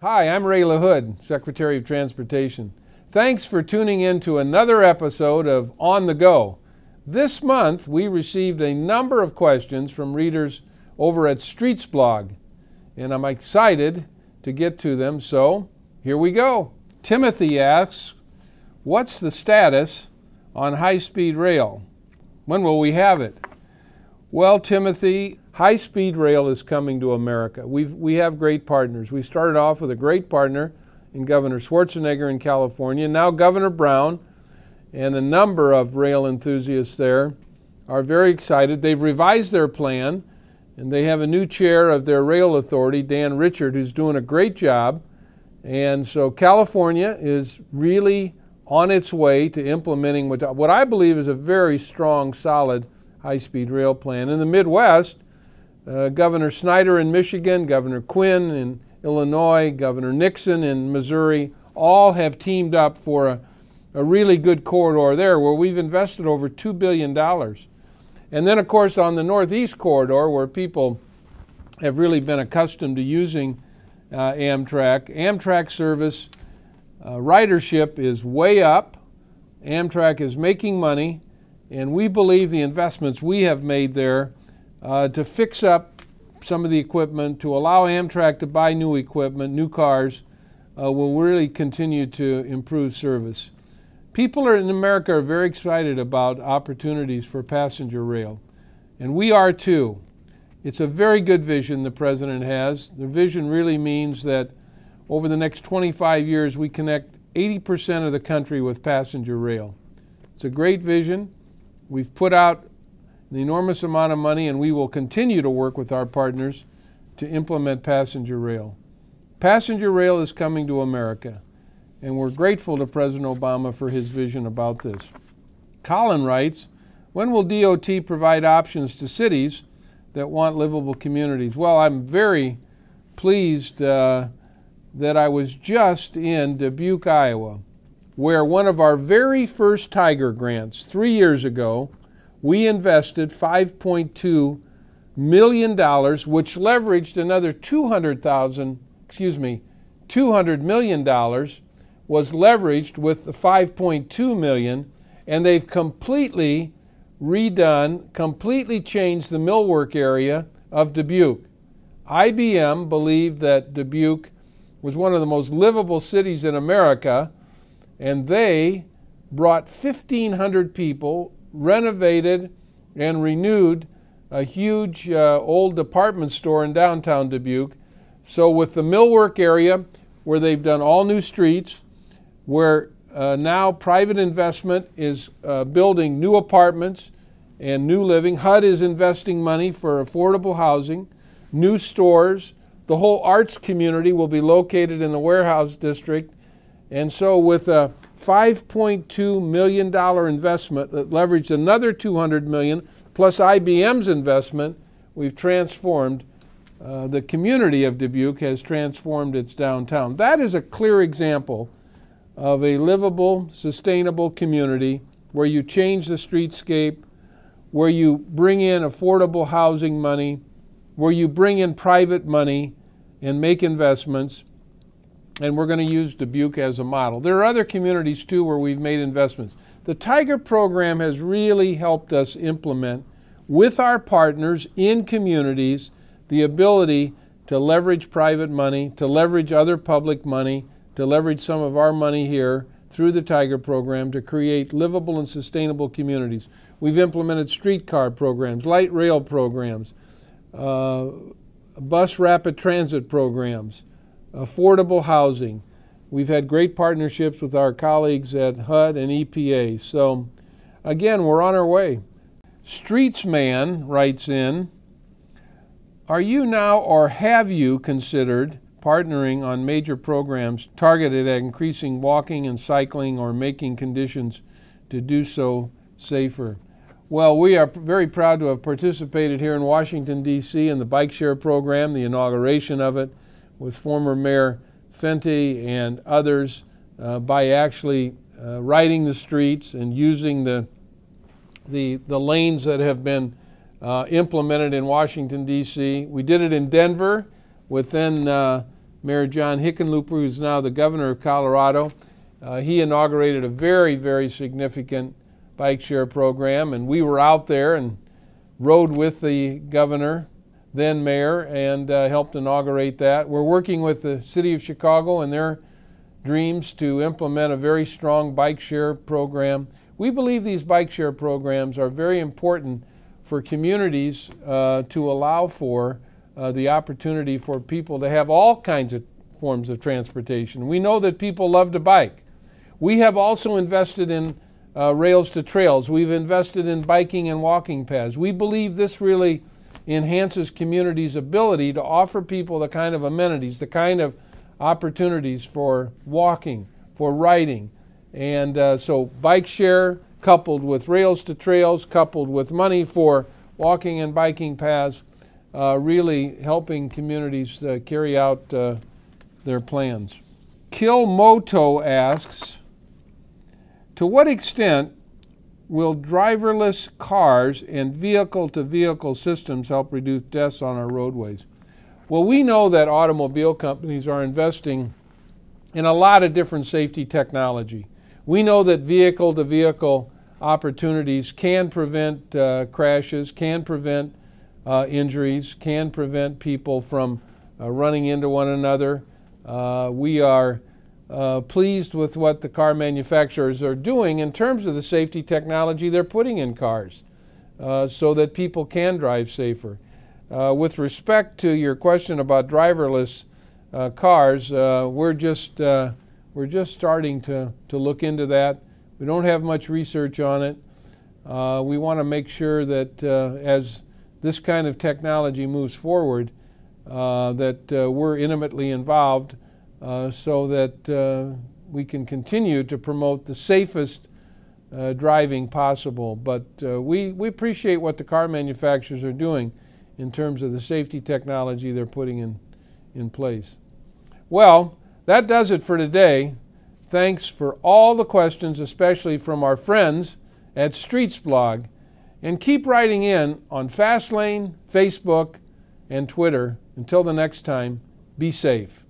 Hi, I'm Ray LaHood, Secretary of Transportation. Thanks for tuning in to another episode of On the Go. This month, we received a number of questions from readers over at Streets Blog, and I'm excited to get to them, so here we go. Timothy asks, What's the status on high speed rail? When will we have it? Well, Timothy, high speed rail is coming to America. We've, we have great partners. We started off with a great partner in Governor Schwarzenegger in California. Now, Governor Brown and a number of rail enthusiasts there are very excited. They've revised their plan and they have a new chair of their rail authority, Dan Richard, who's doing a great job. And so California is really on its way to implementing what, what I believe is a very strong, solid high speed rail plan. In the Midwest, uh, Governor Snyder in Michigan, Governor Quinn in Illinois, Governor Nixon in Missouri, all have teamed up for a, a really good corridor there where we've invested over $2 billion. And then, of course, on the Northeast corridor, where people have really been accustomed to using uh, Amtrak, Amtrak service uh, ridership is way up. Amtrak is making money. And we believe the investments we have made there uh, to fix up some of the equipment, to allow Amtrak to buy new equipment, new cars, uh, will really continue to improve service. People in America are very excited about opportunities for passenger rail, and we are too. It's a very good vision the President has. The vision really means that over the next 25 years, we connect 80% of the country with passenger rail. It's a great vision. We've put out an enormous amount of money, and we will continue to work with our partners to implement passenger rail. Passenger rail is coming to America, and we're grateful to President Obama for his vision about this. Colin writes, when will DOT provide options to cities that want livable communities? Well, I'm very pleased uh, that I was just in Dubuque, Iowa, where one of our very first Tiger grants, three years ago, we invested $5.2 million, which leveraged another 200,000, excuse me, $200 million was leveraged with the 5.2 million, and they've completely redone, completely changed the millwork area of Dubuque. IBM believed that Dubuque was one of the most livable cities in America and they brought 1,500 people, renovated and renewed a huge uh, old department store in downtown Dubuque. So, with the millwork area where they've done all new streets, where uh, now private investment is uh, building new apartments and new living, HUD is investing money for affordable housing, new stores. The whole arts community will be located in the warehouse district and so, with a $5.2 million investment that leveraged another 200 million plus IBM's investment, we've transformed uh, the community of Dubuque has transformed its downtown. That is a clear example of a livable, sustainable community where you change the streetscape, where you bring in affordable housing money, where you bring in private money and make investments, and we're going to use Dubuque as a model. There are other communities too where we've made investments. The Tiger program has really helped us implement with our partners in communities the ability to leverage private money, to leverage other public money, to leverage some of our money here through the Tiger program to create livable and sustainable communities. We've implemented streetcar programs, light rail programs, uh, bus rapid transit programs, affordable housing. We've had great partnerships with our colleagues at HUD and EPA. So, again, we're on our way. Streetsman writes in Are you now or have you considered partnering on major programs targeted at increasing walking and cycling or making conditions to do so safer? Well, we are very proud to have participated here in Washington, D.C. in the bike share program, the inauguration of it with former Mayor Fenty and others uh, by actually uh, riding the streets and using the, the, the lanes that have been uh, implemented in Washington, D.C. We did it in Denver within uh, Mayor John Hickenlooper, who's now the governor of Colorado. Uh, he inaugurated a very, very significant bike share program, and we were out there and rode with the governor, then mayor, and uh, helped inaugurate that. We're working with the city of Chicago and their dreams to implement a very strong bike share program. We believe these bike share programs are very important for communities uh, to allow for uh, the opportunity for people to have all kinds of forms of transportation. We know that people love to bike. We have also invested in uh, rails to trails. We've invested in biking and walking paths. We believe this really enhances communities' ability to offer people the kind of amenities, the kind of opportunities for walking, for riding. And uh, so, bike share coupled with rails to trails, coupled with money for walking and biking paths, uh, really helping communities uh, carry out uh, their plans. Kilmoto asks To what extent will driverless cars and vehicle to vehicle systems help reduce deaths on our roadways? Well, we know that automobile companies are investing in a lot of different safety technology. We know that vehicle to vehicle opportunities can prevent uh, crashes, can prevent uh, injuries, can prevent people from uh, running into one another. Uh, we are uh, pleased with what the car manufacturers are doing in terms of the safety technology they're putting in cars uh, so that people can drive safer. Uh, with respect to your question about driverless uh, cars, uh, we're just uh, we're just starting to, to look into that. We don't have much research on it. We want to make sure that as this kind of technology moves forward, that we're intimately involved so that we can continue to promote the safest uh, driving possible. But uh, we, we appreciate what the car manufacturers are doing in terms of the safety technology they're putting in, in place. Well, that does it for today. Thanks for all the questions, especially from our friends at Streets Blog. And keep writing in on Fastlane, Facebook, and Twitter. Until the next time, be safe.